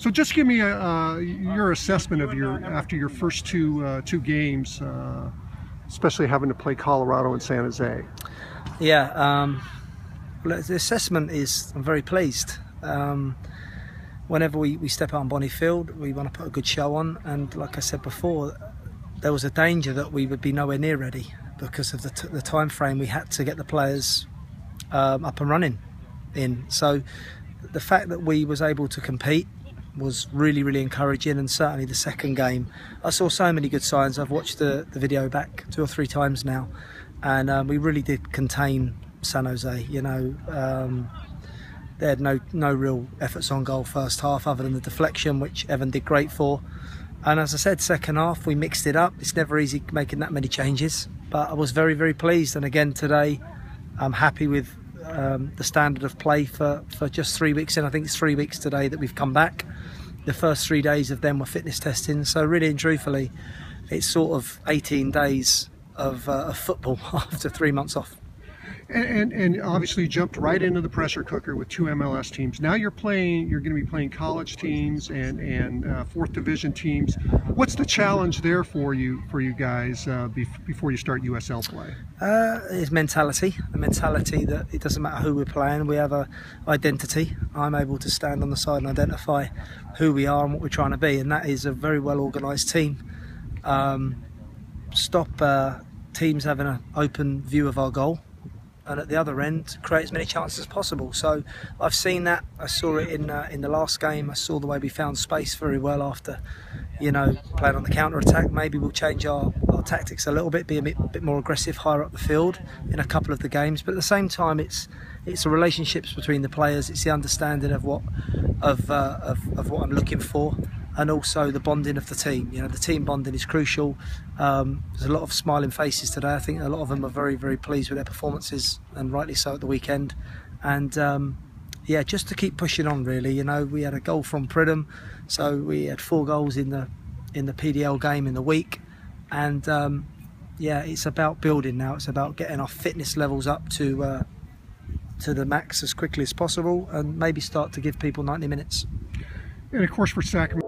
So just give me a, uh, your assessment of your after your first two uh, two games, uh, especially having to play Colorado and San Jose. Yeah, um, the assessment is I'm very pleased. Um, whenever we, we step out on Bonney Field, we want to put a good show on, and like I said before, there was a danger that we would be nowhere near ready because of the, the time frame we had to get the players um, up and running in. So the fact that we was able to compete was really really encouraging and certainly the second game. I saw so many good signs. I've watched the, the video back two or three times now and um, we really did contain San Jose you know um, they had no no real efforts on goal first half other than the deflection which Evan did great for. And as I said second half we mixed it up. It's never easy making that many changes but I was very very pleased. And again today I'm happy with um, the standard of play for, for just three weeks in. I think it's three weeks today that we've come back. The first three days of them were fitness testing. So really and truthfully, it's sort of 18 days of, uh, of football after three months off. And, and, and obviously jumped right into the pressure cooker with two MLS teams. Now you're playing. You're going to be playing college teams and and uh, fourth division teams. What's the challenge there for you for you guys uh, before you start USL play? Uh, mentality. The mentality that it doesn't matter who we're playing. We have a identity. I'm able to stand on the side and identify who we are and what we're trying to be, and that is a very well organised team. Um, stop uh, teams having an open view of our goal and at the other end create as many chances as possible. So I've seen that. I saw it in uh, in the last game. I saw the way we found space very well after, you know, playing on the counter attack. Maybe we'll change our, our tactics a little bit, be a bit, bit more aggressive higher up the field in a couple of the games. But at the same time, it's it's the relationships between the players. It's the understanding of what of uh, of, of what I'm looking for and also the bonding of the team. You know, the team bonding is crucial. Um, there's a lot of smiling faces today. I think a lot of them are very, very pleased with their performances, and rightly so at the weekend. And um, yeah, just to keep pushing on. Really, you know, we had a goal from Pridham, so we had four goals in the in the PDL game in the week, and um, yeah, it's about building now. It's about getting our fitness levels up to. Uh, to the max as quickly as possible and maybe start to give people 90 minutes. And of course, for Sacramento.